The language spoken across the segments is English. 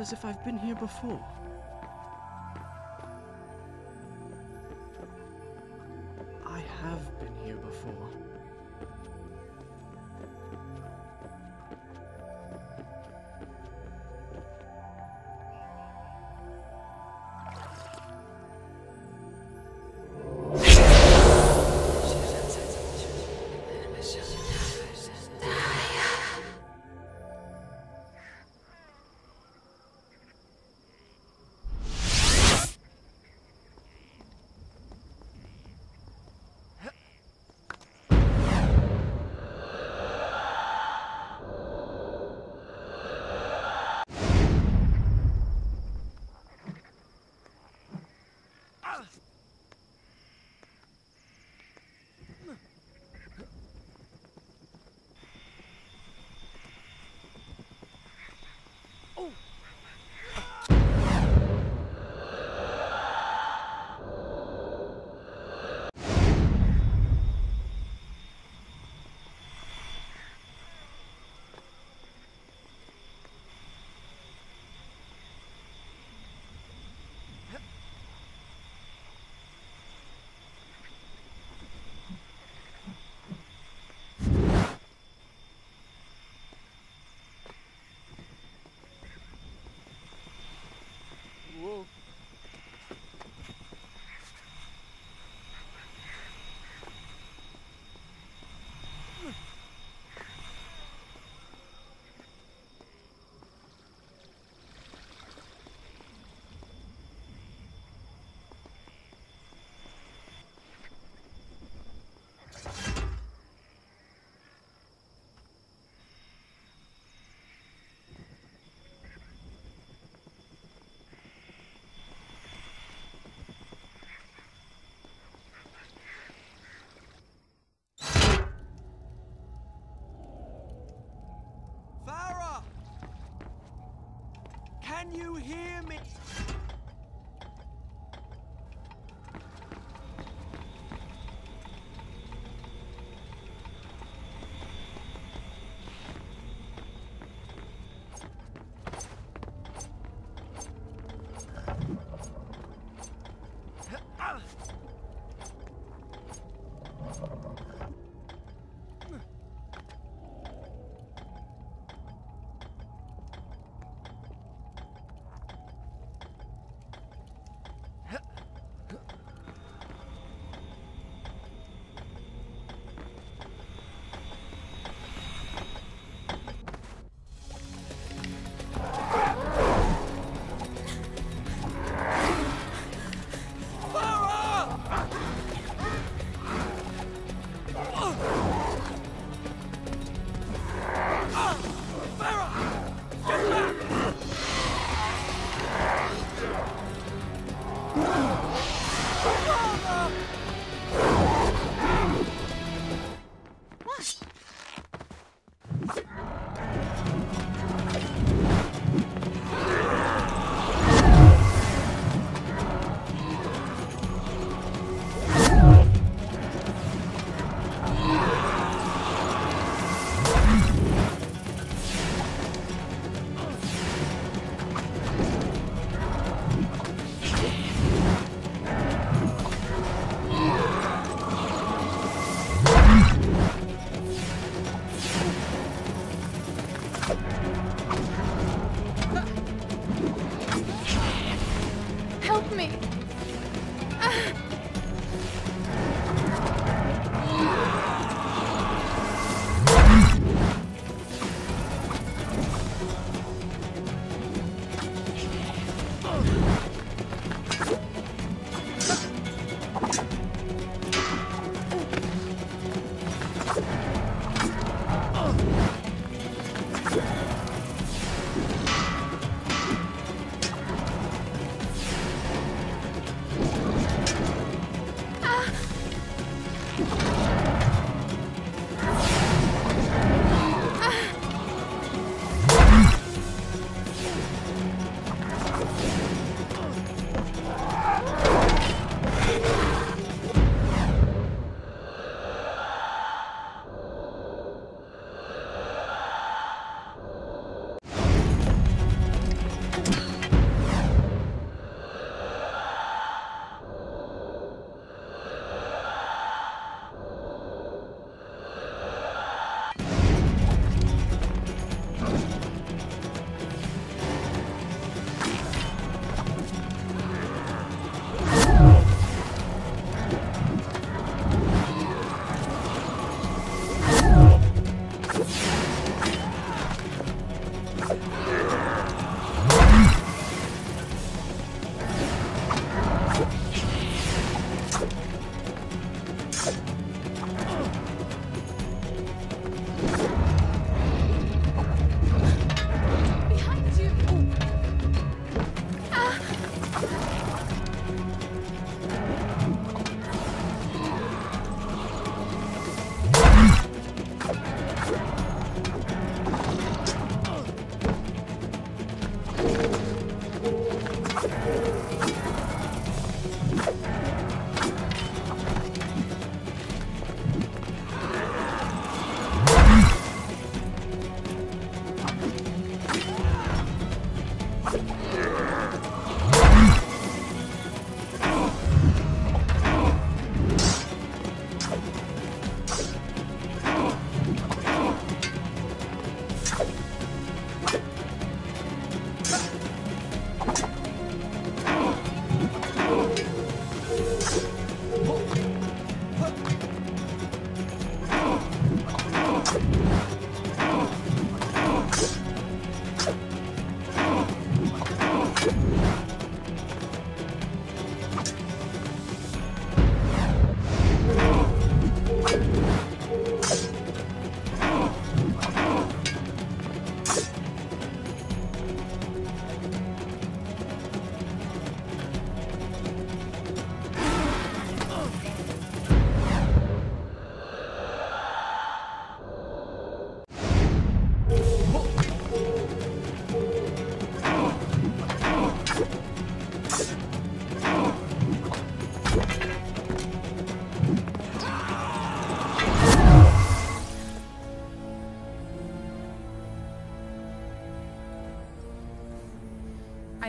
as if I've been here before.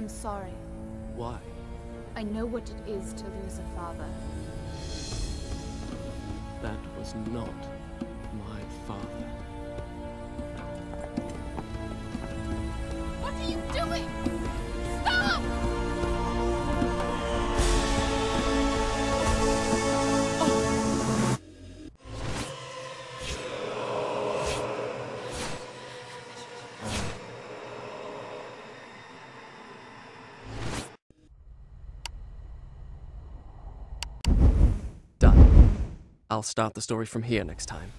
I'm sorry. Why? I know what it is to lose a father. That was not I'll start the story from here next time.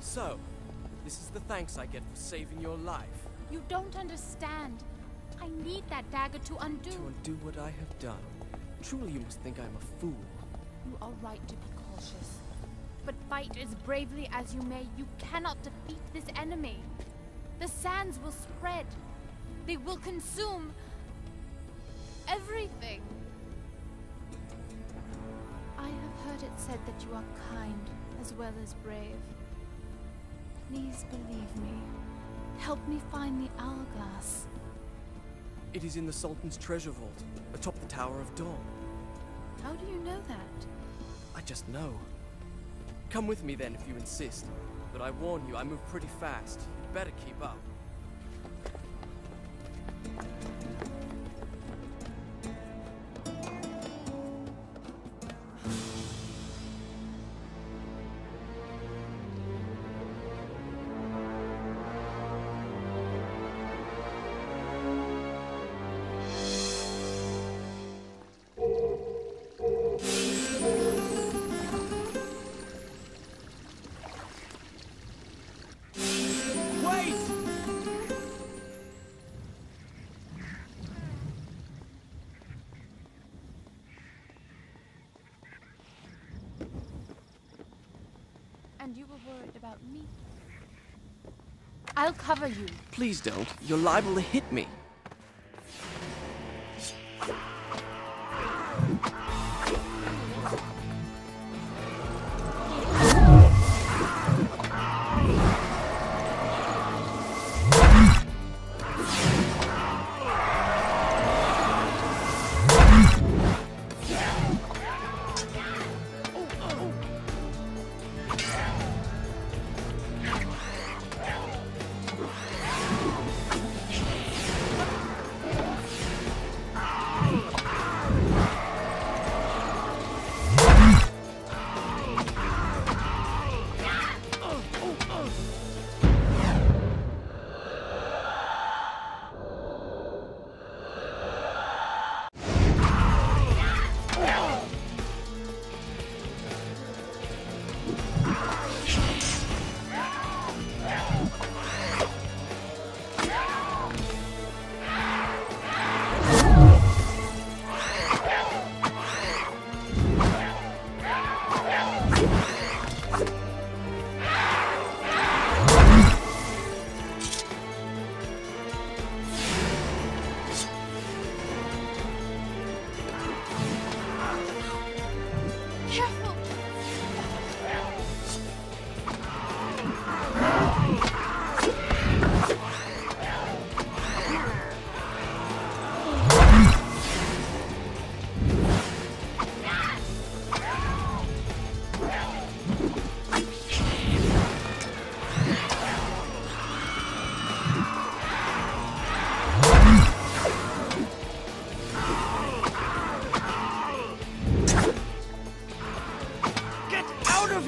So, this is the thanks I get for saving your life. You don't understand. I need that dagger to undo. To undo what I have done. Truly, you must think I'm a fool. You are right to be cautious. But fight as bravely as you may, you cannot defeat this enemy. The sands will spread. They will consume everything. I have heard it said that you are kind as well as brave. Please believe me. Help me find the hourglass. It is in the Sultan's treasure vault, atop the Tower of Dawn. How do you know that? I just know. Come with me then if you insist. But I warn you, I move pretty fast. You'd better keep up. And you were worried about me. I'll cover you. Please don't. You're liable to hit me.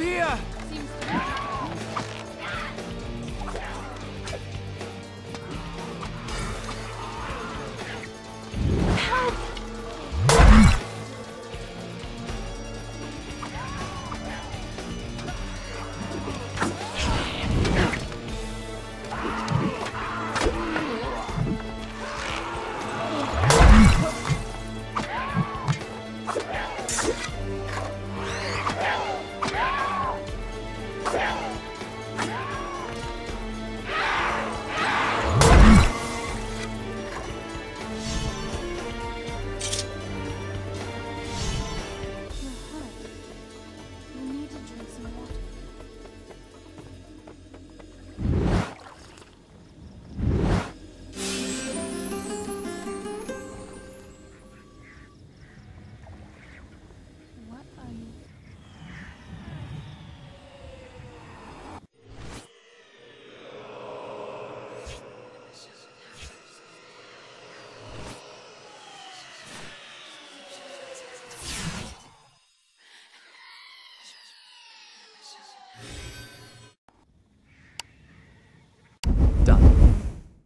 Farah!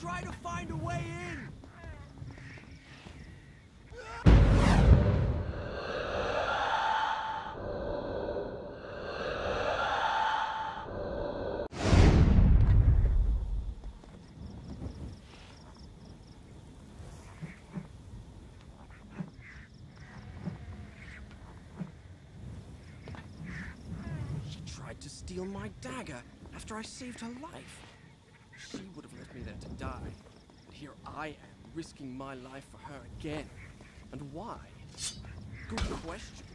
try to find a way in! She tried to steal my dagger after I saved her life. She would have left me there to die. And here I am, risking my life for her again. And why? Good question.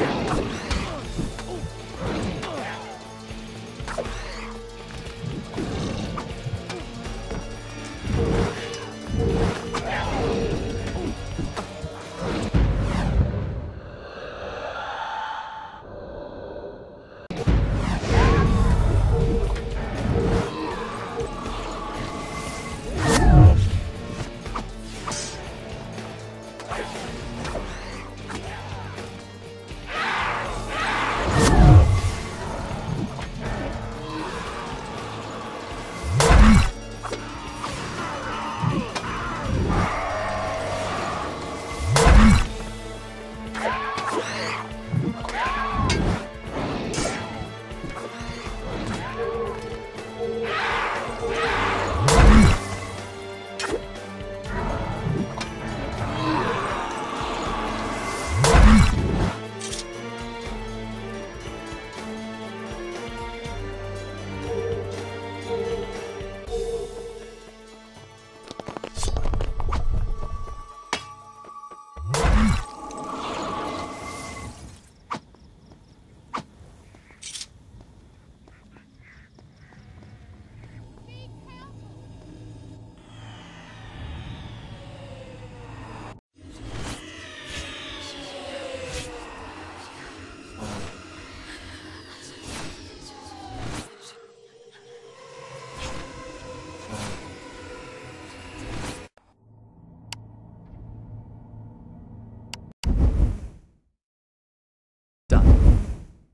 Yeah.